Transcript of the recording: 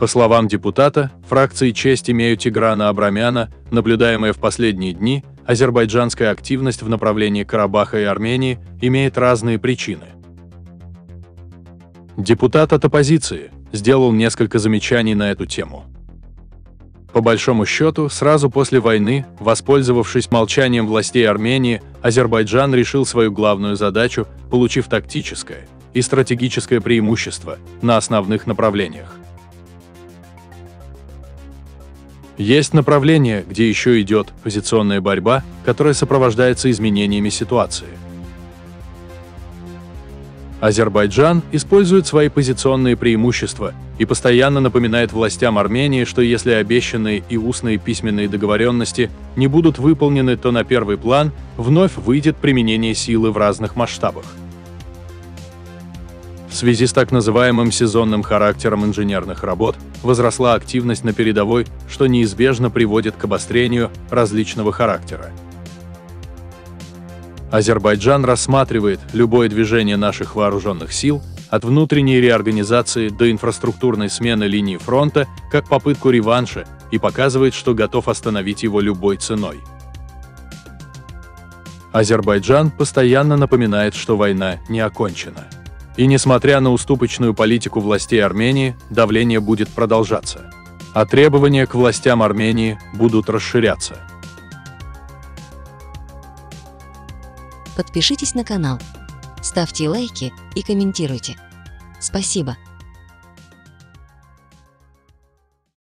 По словам депутата, фракции «Честь» имеют Тиграна Абрамяна, наблюдаемая в последние дни, азербайджанская активность в направлении Карабаха и Армении имеет разные причины. Депутат от оппозиции сделал несколько замечаний на эту тему. По большому счету, сразу после войны, воспользовавшись молчанием властей Армении, Азербайджан решил свою главную задачу, получив тактическое и стратегическое преимущество на основных направлениях. Есть направление, где еще идет позиционная борьба, которая сопровождается изменениями ситуации – Азербайджан использует свои позиционные преимущества и постоянно напоминает властям Армении, что если обещанные и устные письменные договоренности не будут выполнены, то на первый план вновь выйдет применение силы в разных масштабах. Связи с так называемым сезонным характером инженерных работ возросла активность на передовой, что неизбежно приводит к обострению различного характера. Азербайджан рассматривает любое движение наших вооруженных сил от внутренней реорганизации до инфраструктурной смены линии фронта как попытку реванша и показывает, что готов остановить его любой ценой. Азербайджан постоянно напоминает, что война не окончена. И несмотря на уступочную политику властей Армении, давление будет продолжаться. А требования к властям Армении будут расширяться. подпишитесь на канал, ставьте лайки и комментируйте. Спасибо!